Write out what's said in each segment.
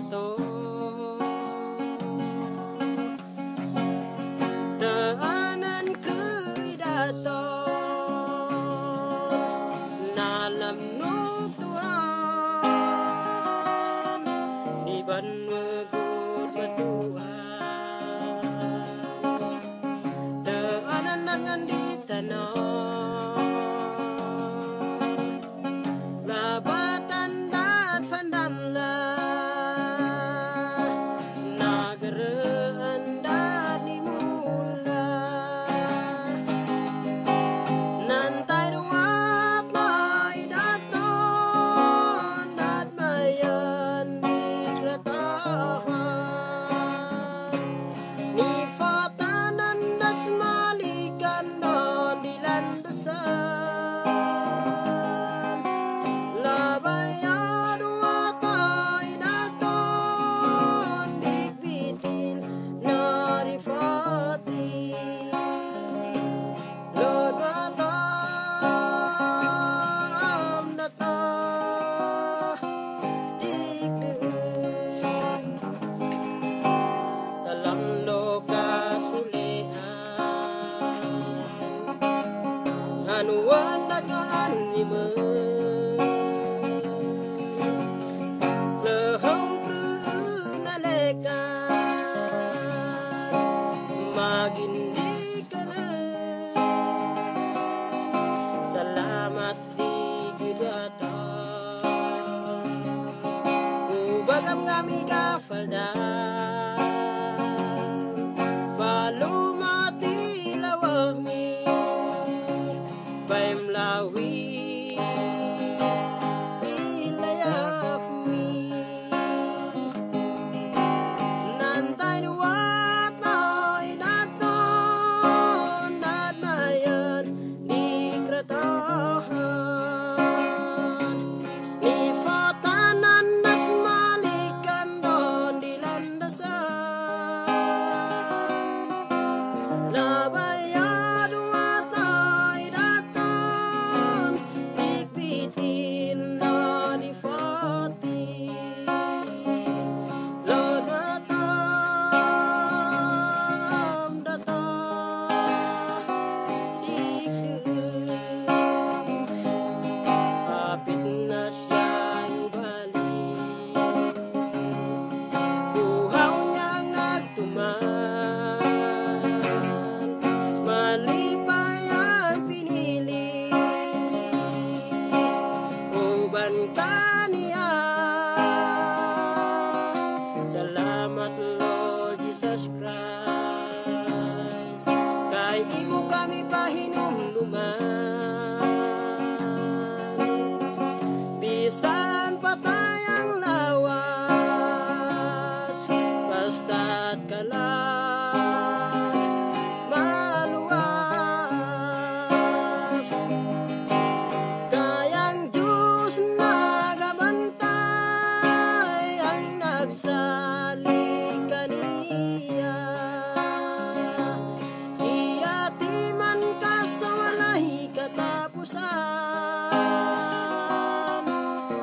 na to Daanan ko'y dato Nalam nung tuwan Di ban magod matuan Daanan nangan di tanong kanuan nakaanima Lehong prunaleka Magindi kara Salamat di gidata. Ubagam ngami ka siluman Pisan patah yang lawas Basta't kalau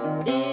Yeah. you.